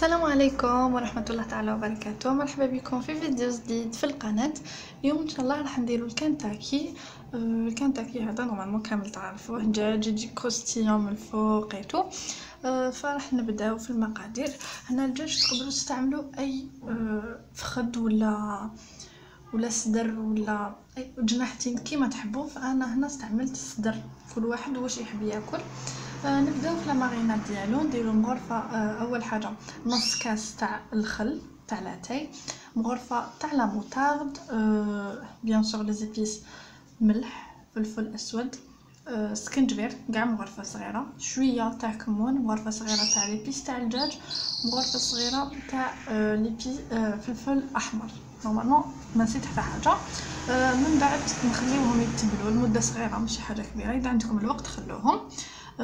السلام عليكم ورحمة الله تعالى وبركاته. مرحبا بكم في فيديو جديد في القناة. اليوم إن شاء الله راح نديرو الكنتاكي. آه، الكنتاكي هذا normalement كامل تعرفوه. دجاج يجي croustillant من الفوق et tout آه، فراح نبداو في المقادير. هنا الدجاج تقدروا تستعملوا أي آه، فخد ولا ولا صدر ولا أي جناحتين كيما تحبوا. فأنا هنا استعملت الصدر كل واحد واش يحب ياكل. نبداو في ال marinade ديالو نديرو مغرفة آه أول حاجة نص كاس تاع الخل تاع لاتاي مغرفة تاع la moutarde bien sûr les épices ملح فلفل أسود آه سكنجبير كاع مغرفة صغيرة شوية تاع كمون مغرفة صغيرة تاع les épices تاع الدجاج مغرفة صغيرة تاع آه les épices فلفل أحمر. normalement ما نسيت حتى حاجة. من بعد نخليوهم يتبلوا لمدة صغيرة ماشي حاجة كبيرة. إذا عندكم الوقت خلوهم.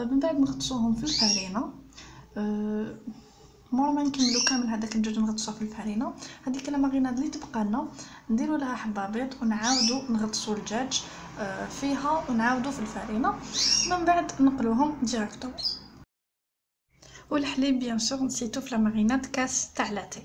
من بعد نغطسوهم في الفرينة. آه مور ما نكملو كامل هذاك الدجاج نغطسوه في الفرينة. هذيك ال marinade اللي تبقى لنا. نديرو لها حبه بيض ونعاودو نغطسو الدجاج آه فيها ونعاودو في الفرينة. من بعد نقلوهم direct والحليب bien sûr نسيتو في ال marinade كاس تاع لاتاي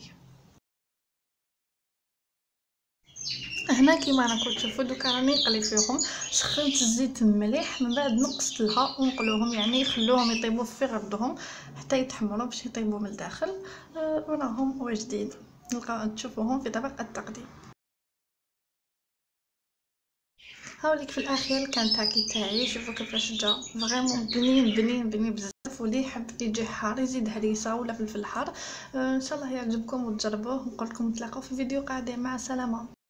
هنا كيما راكم تشوفوا دوكا راني نقلي فيهم سخنت الزيت مليح من بعد نقصت لها ونقلوهم يعني خلوهم يطيبوا في غردهم حتى يتحمروا باش يطيبوا من الداخل. أه وراهم واجدين نلقاو تشوفوهم في طبق التقديم. هاوليك في الأخير كنتاكي تاعي شوفوا كيفاش جا. vraiment بنين بنين بنين بزاف واللي يحب يجي حار يزيد هريسة ولا فلفل حار. أه إن شاء الله يعجبكم وتجربوه. نقول لكم نتلاقاو في فيديو قادم. مع السلامة.